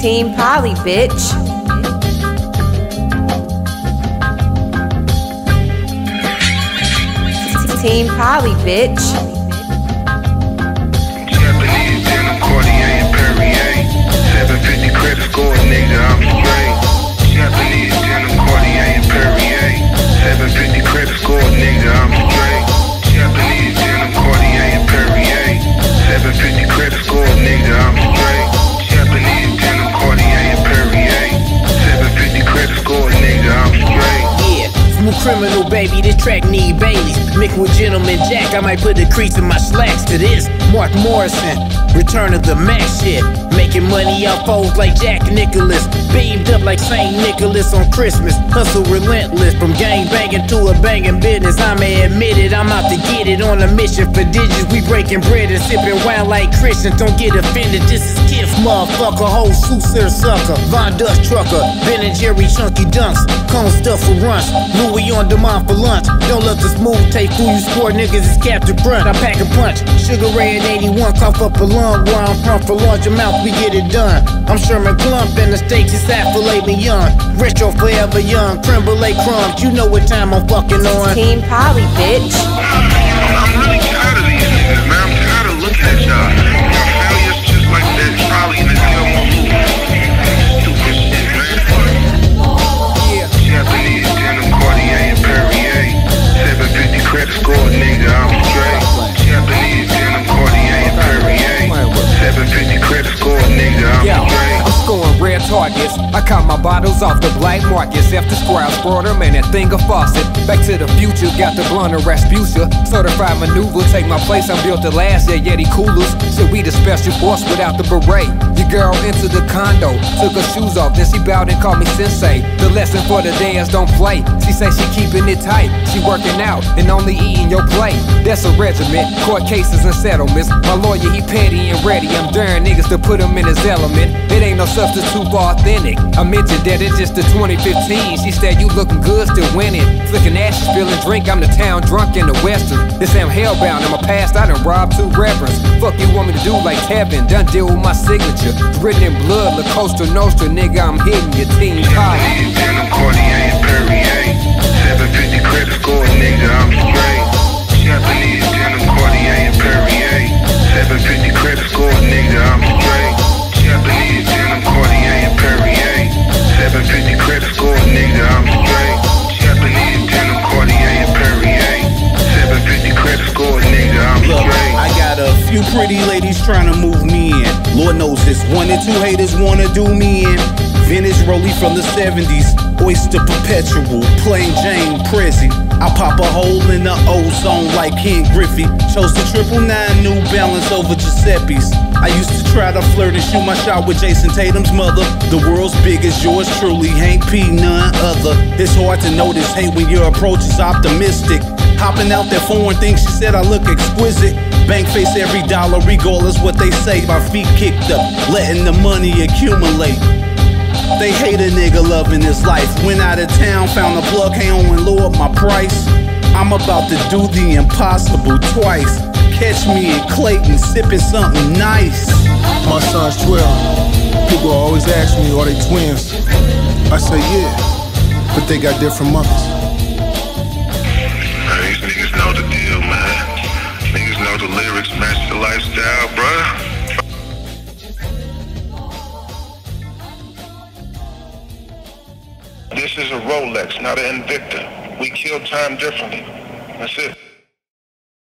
Team Poly, bitch. Team Poly, bitch. Criminal, baby. This track need Baileys. Mix with Gentleman Jack. I might put the crease in my slacks to this. Mark Morrison, Return of the Mack shit. Making money off foes like Jack Nicholas. Beamed up like St. Nicholas on Christmas. Hustle relentless. From gang banging to a banging business. I may admit it, I'm out to get it on a mission for digits. We breaking bread and sipping wine like Christians. Don't get offended. This is Kiff, motherfucker. Whole suit sucker. Von Dutch trucker. Ben and Jerry chunky dunks. Cone stuff for runch. Louis on demand for lunch. Don't let the smooth take who you score. Niggas is Captain Brunt. I pack a punch. Sugar Ray at 81. Cough up a lung. Where I'm from for launch a mouth. We get it done. I'm Sherman Klump and the stakes is at filet mignon. Retro forever young. Creme brulee crumbs. You know what time I'm fucking on. Team Poly, bitch. Targets. I count my bottles off the black markets. After squares, brought them and that thing a faucet. Back to the future, got the blunt of Rasputia. Certified maneuver, take my place. I'm built to last, yeah, Yeti coolers. So we the special force without the beret. Your girl into the condo, took her shoes off, then she bowed and called me sensei. The lesson for the is don't play. She say she keeping it tight, she working out and only eating your plate. That's a regiment, court cases and settlements. My lawyer, he petty and ready. I'm daring niggas to put him in his element. It ain't no substitute authentic. I mentioned that it's just the 2015. She said you looking good, still winning. Flicking ashes, spilling drink. I'm the town drunk in the western. This am hellbound. I'm a past. I done robbed two reverends. Fuck you want me to do like Tevin? Done deal with my signature. It's written in blood. La Costa Nostra, nigga. I'm hitting your team Perrier. 750 credit score, nigga, I'm pretty ladies trying to move me in. Lord knows this one and two haters wanna do me in. Vintage Rolly from the 70s, Oyster Perpetual, plain Jane Prezi. I pop a hole in the ozone like Ken Griffey. Chose the triple nine New Balance over Giuseppe's. I used to try to flirt and shoot my shot with Jayson Tatum's mother. The world's biggest, yours truly, Hank P, none other. It's hard to notice hate when your approach is optimistic. Hopping out that foreign thing, she said I look exquisite. Bank face every dollar, regardless what they say. My feet kicked up, letting the money accumulate. They hate a nigga loving his life. Went out of town, found a plug, on and lower my price. I'm about to do the impossible twice. Catch me in Clayton sipping something nice. My son's 12. People always ask me, are they twins? I say, yeah, but they got different mothers. This is a Rolex, not an Invicta. We kill time differently. That's it.